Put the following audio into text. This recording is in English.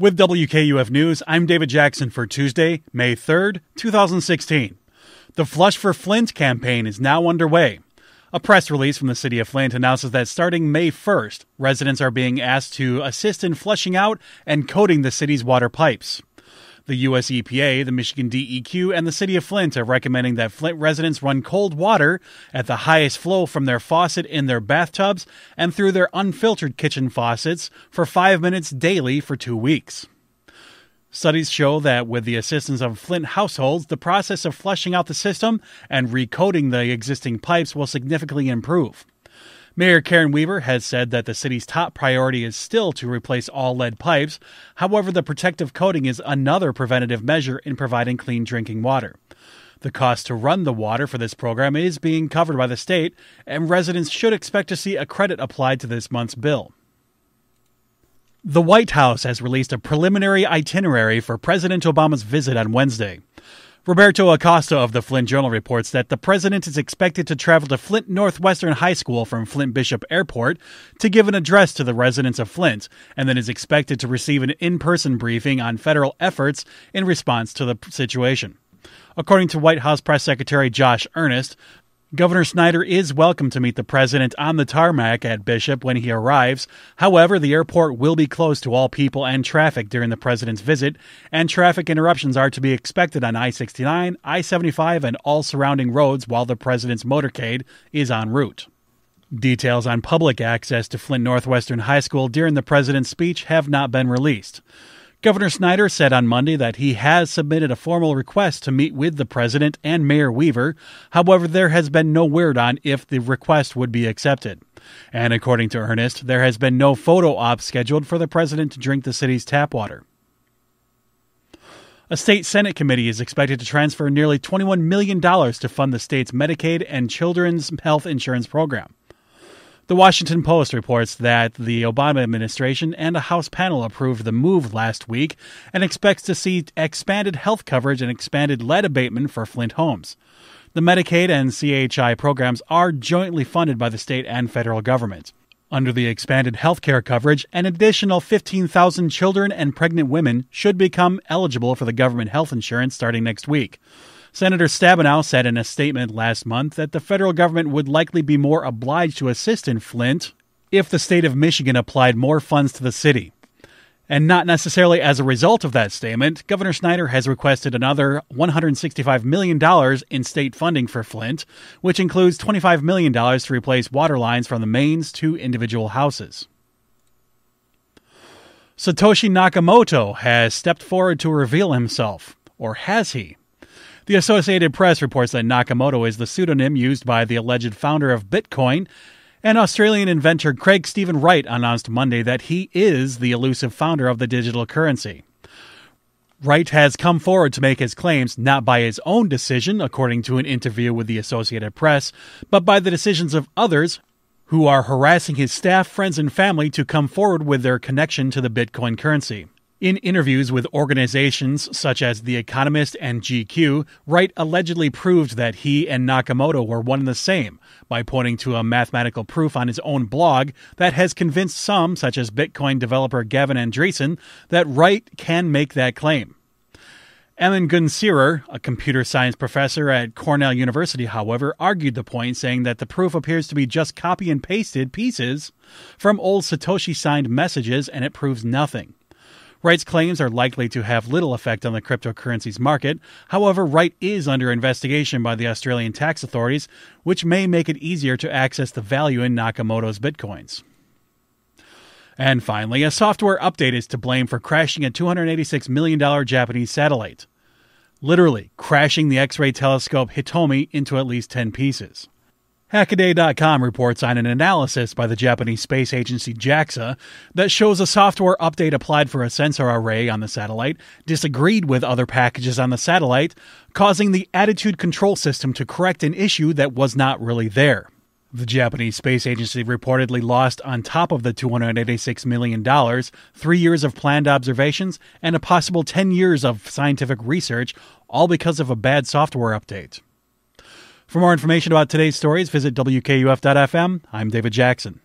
With WKUF News, I'm David Jackson for Tuesday, May 3rd, 2016. The Flush for Flint campaign is now underway. A press release from the city of Flint announces that starting May 1st, residents are being asked to assist in flushing out and coating the city's water pipes. The U.S. EPA, the Michigan DEQ, and the City of Flint are recommending that Flint residents run cold water at the highest flow from their faucet in their bathtubs and through their unfiltered kitchen faucets for five minutes daily for two weeks. Studies show that with the assistance of Flint households, the process of flushing out the system and recoating the existing pipes will significantly improve. Mayor Karen Weaver has said that the city's top priority is still to replace all lead pipes. However, the protective coating is another preventative measure in providing clean drinking water. The cost to run the water for this program is being covered by the state, and residents should expect to see a credit applied to this month's bill. The White House has released a preliminary itinerary for President Obama's visit on Wednesday. Roberto Acosta of the Flint Journal reports that the president is expected to travel to Flint Northwestern High School from Flint Bishop Airport to give an address to the residents of Flint, and then is expected to receive an in person briefing on federal efforts in response to the situation. According to White House Press Secretary Josh Earnest, Governor Snyder is welcome to meet the president on the tarmac at Bishop when he arrives. However, the airport will be closed to all people and traffic during the president's visit, and traffic interruptions are to be expected on I 69, I 75, and all surrounding roads while the president's motorcade is en route. Details on public access to Flint Northwestern High School during the president's speech have not been released. Governor Snyder said on Monday that he has submitted a formal request to meet with the president and Mayor Weaver. However, there has been no word on if the request would be accepted. And according to Earnest, there has been no photo op scheduled for the president to drink the city's tap water. A state Senate committee is expected to transfer nearly $21 million to fund the state's Medicaid and Children's Health Insurance Program. The Washington Post reports that the Obama administration and a House panel approved the move last week and expects to see expanded health coverage and expanded lead abatement for Flint homes. The Medicaid and CHI programs are jointly funded by the state and federal government. Under the expanded health care coverage, an additional 15,000 children and pregnant women should become eligible for the government health insurance starting next week. Senator Stabenow said in a statement last month that the federal government would likely be more obliged to assist in Flint if the state of Michigan applied more funds to the city. And not necessarily as a result of that statement, Governor Snyder has requested another $165 million in state funding for Flint, which includes $25 million to replace water lines from the mains to individual houses. Satoshi Nakamoto has stepped forward to reveal himself. Or has he? The Associated Press reports that Nakamoto is the pseudonym used by the alleged founder of Bitcoin. And Australian inventor Craig Stephen Wright announced Monday that he is the elusive founder of the digital currency. Wright has come forward to make his claims not by his own decision, according to an interview with the Associated Press, but by the decisions of others who are harassing his staff, friends, and family to come forward with their connection to the Bitcoin currency. In interviews with organizations such as The Economist and GQ, Wright allegedly proved that he and Nakamoto were one and the same by pointing to a mathematical proof on his own blog that has convinced some, such as Bitcoin developer Gavin Andresen, that Wright can make that claim. Emin Gün Sirer, a computer science professor at Cornell University, however, argued the point, saying that the proof appears to be just copy and pasted pieces from old Satoshi signed messages and it proves nothing. Wright's claims are likely to have little effect on the cryptocurrencies market. However, Wright is under investigation by the Australian tax authorities, which may make it easier to access the value in Nakamoto's bitcoins. And finally, a software update is to blame for crashing a $286 million Japanese satellite. Literally, crashing the X ray telescope Hitomi into at least 10 pieces. Hackaday.com reports on an analysis by the Japanese space agency JAXA that shows a software update applied for a sensor array on the satellite disagreed with other packages on the satellite, causing the attitude control system to correct an issue that was not really there. The Japanese space agency reportedly lost, on top of the $286 million, three years of planned observations and a possible 10 years of scientific research, all because of a bad software update. For more information about today's stories, visit WKUF.FM. I'm David Jackson.